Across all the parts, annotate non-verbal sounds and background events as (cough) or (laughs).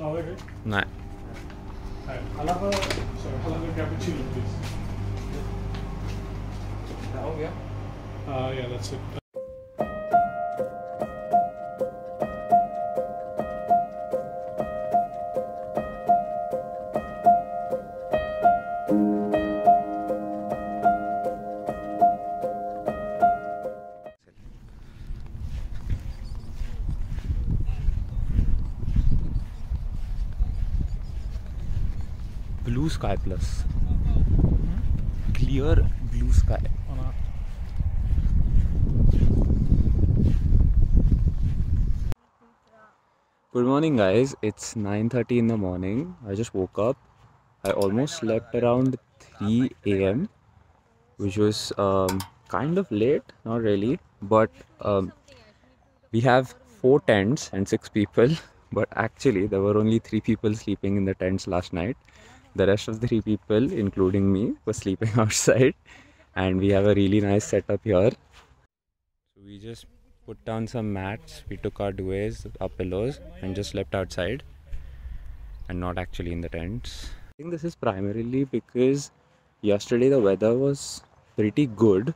already? Nej. Alright, I'll have a sorry, I'll have a cappuccino, please. Oh yeah. Uh, yeah, that's it. Sky plus. Clear blue sky. Good morning guys. It's 9:30 in the morning. I just woke up. I almost slept around 3 a.m. which was um, kind of late, not really, but um, we have four tents and six people, (laughs) but actually there were only three people sleeping in the tents last night. The rest of the three people, including me, were sleeping (laughs) outside, and we have a really nice setup here. So we just put down some mats, we took our duvets, our pillows, and just slept outside and not actually in the tents. I think this is primarily because yesterday the weather was pretty good.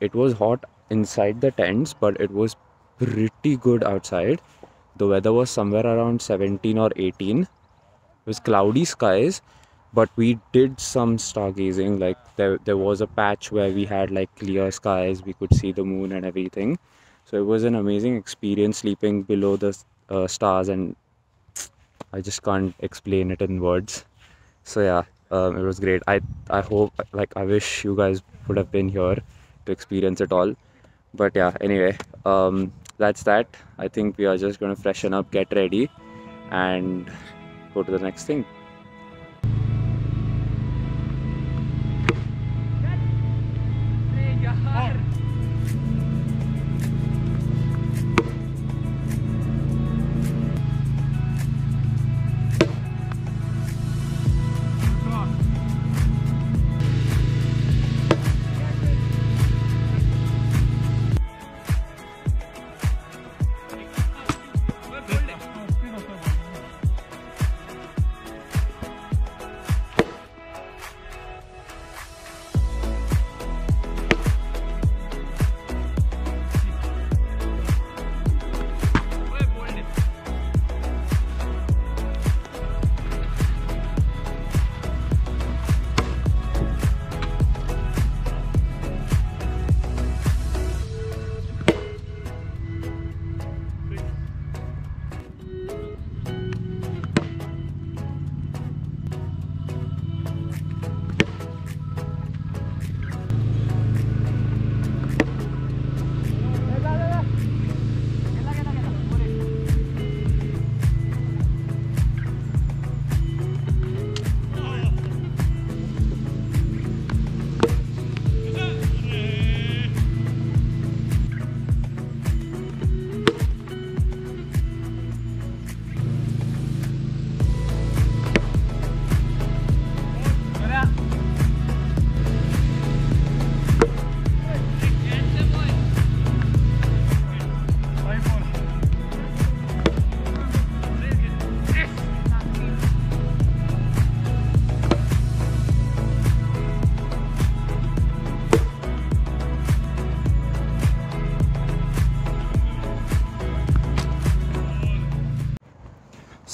It was hot inside the tents, but it was pretty good outside. The weather was somewhere around 17 or 18. It was cloudy skies, but we did some stargazing. Like there, there was a patch where we had like clear skies, we could see the moon and everything. So it was an amazing experience sleeping below the uh, stars, and I just can't explain it in words. So yeah, um, it was great. I I hope like I wish you guys would have been here to experience it all. But yeah, anyway, um, that's that. I think we are just gonna freshen up, get ready, and go to the next thing.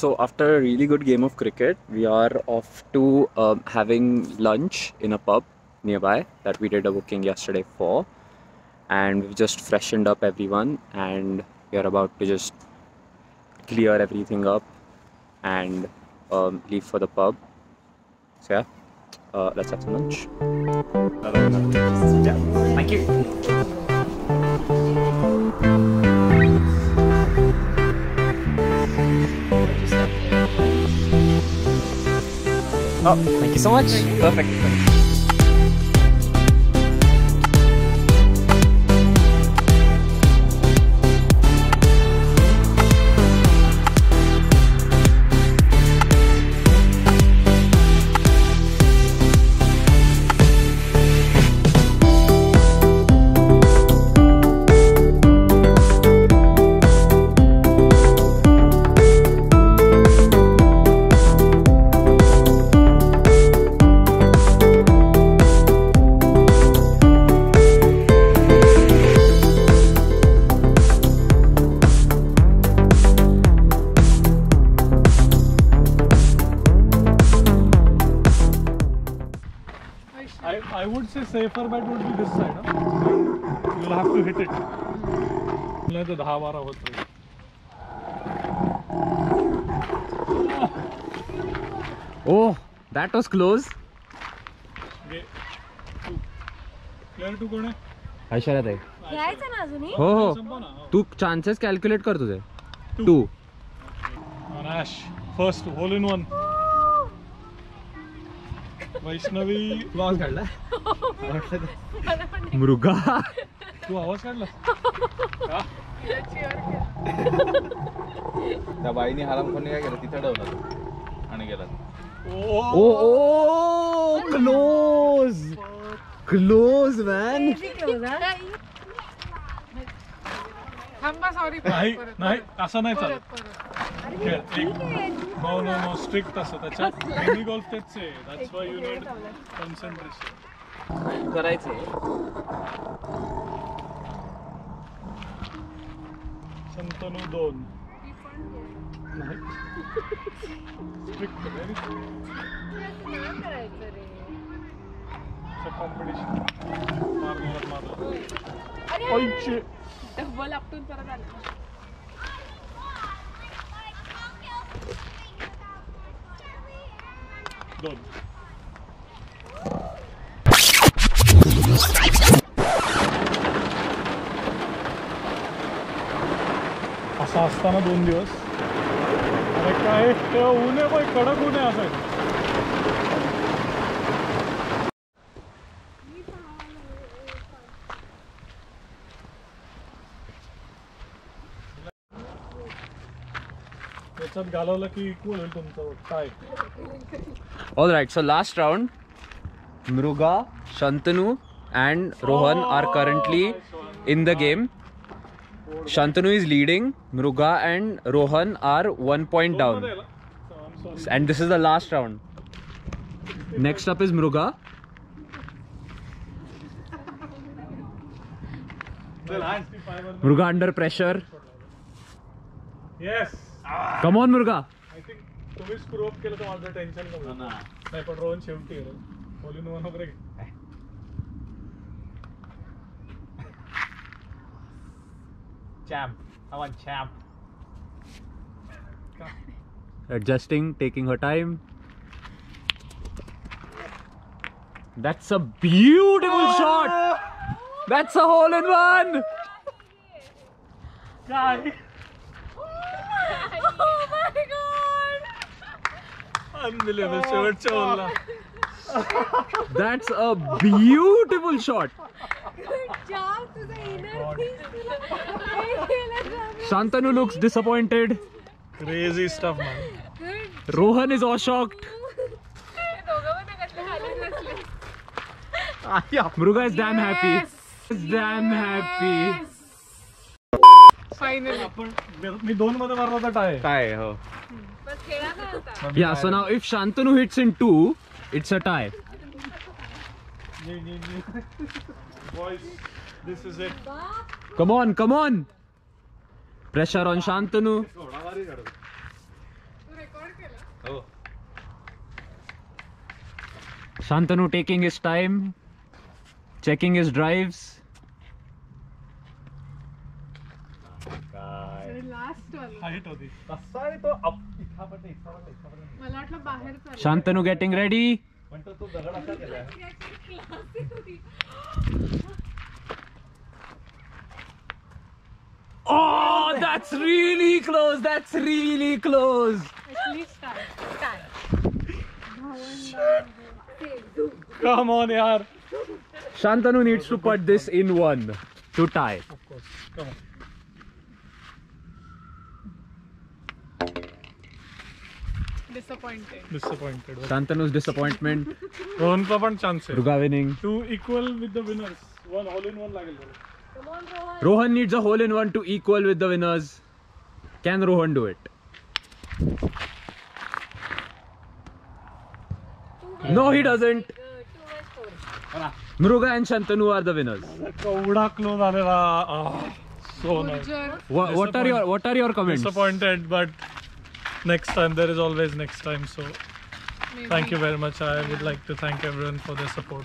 So after a really good game of cricket, we are off to um, having lunch in a pub nearby that we did a booking yesterday for, and we've just freshened up everyone, and we are about to just clear everything up and um, leave for the pub. So yeah, uh, let's have some lunch. Thank you. Oh, thank you so much. Perfect. Safer bet would be this side you have to hit it नाही तर दहा बारा होत oh that was close ऐशारात आहे हो? हो तू चान्सेस कॅल्क्युलेट करतो ते to first hole in one Vaishnavi Vlog काढला? मृगा. तू आवाज काढला? त्या बाईने हरामखोरने काय केलं? तिथे ठेवलं आणि गेला ओ ओ क्लोज क्लोज मॅन थांबा सॉरी नाही नाही असं नाही चालत. खेळ नो नो नो स्ट्रिक्ट असं. त्याच्यात मिनी गोल्फ तेच आहे. That's why you need concentration करायचं शंतनू दोन. स्ट्रिक्ट व्हेरी कॉम्पिटिशन मार मारत मारत ऐंशी. डबल आपटून परत आलं. दोन. असा असताना दोन दिवस. अरे काय ते ऊन आहे बाई कडक ऊन आहे असं. त्याच्यात घालवलं की इक्वल होईल तुमचं काय? All right, so last round, Mruga, Shantanu, and Rohan are currently in the game. Shantanu is leading, Mruga and Rohan are one point down. And this is the last round. Next up is Mruga. Mruga under pressure. yes Come on, Mruga. I think तुम्ही screw up केलं तर माझं tension कमी होईल. नाही पण रोहन शेवटी आहे बोलून वन वगैरे चॅम्प आव्हान champ adjusting, taking her time. That's a beautiful shot. That's a hole in one. काय Unbelievable shot, Chola. That's a beautiful shot. Good job, तुझा inner peace. Shantanu looks disappointed. Crazy stuff, man. Rohan is all shocked. Ah, yeah. Mruga is damn happy. Is damn happy. So now if Shantanu hits in two it's a tie come on come on pressure on Shantanu Shantanu taking is time checking is drives (laughs) दगड असा केलाय Oh, that's really close. That's really close. Come on यार Shantanu needs to put this in one to tie. Come on disappointed. Disappointed Shantanu's disappointment. रोहनचा पण chance chance. Mruga winning. To equal with the winners one all in one Come on, Rohan. Rohan needs a hole in one to equal with the winners. Can Rohan do it? No he doesn't. Mruga and Shantanu are the winners. केवढा close आलेला what are your what are your comments? Disappointed but next time there is always next time so thank you very much i would like to thank everyone for their support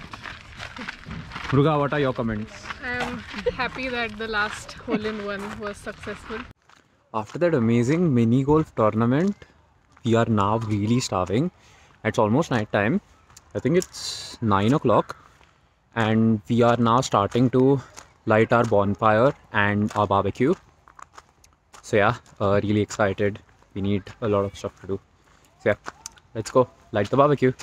Mruga, what are your comments? I am happy that the last hole in one was successful. After that amazing mini golf tournament, we are now really starving. It's almost night time. I think it's nine o'clock, and we are now starting to light our bonfire and our barbecue. So yeah, uh, really excited. We need a lot of stuff to do. So yeah, let's go light the barbecue.